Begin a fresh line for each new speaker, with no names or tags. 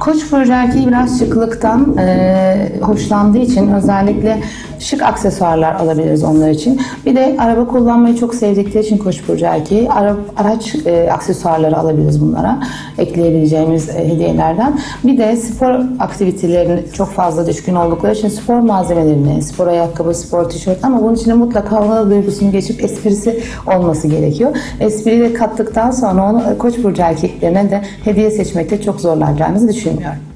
Koç burcu erkeği biraz şıklıktan e, hoşlandığı için özellikle şık aksesuarlar alabiliriz onlar için. Bir de araba kullanmayı çok sevdikleri için Koç burcu erkeği ara, araç e, aksesuarları alabiliriz bunlara. Ekleyebileceğimiz e, hediyelerden. Bir de spor aktivitelerine çok fazla düşkün oldukları için spor malzemelerini, spor ayakkabı, spor tişört ama bunun için de mutlaka havalı duygusunu geçip esprisi olması gerekiyor. Espriyi de kattıktan sonra onu e, Koç burcu erkeklerine de hediye seçmekte çok zorlanacağınızı que me hay.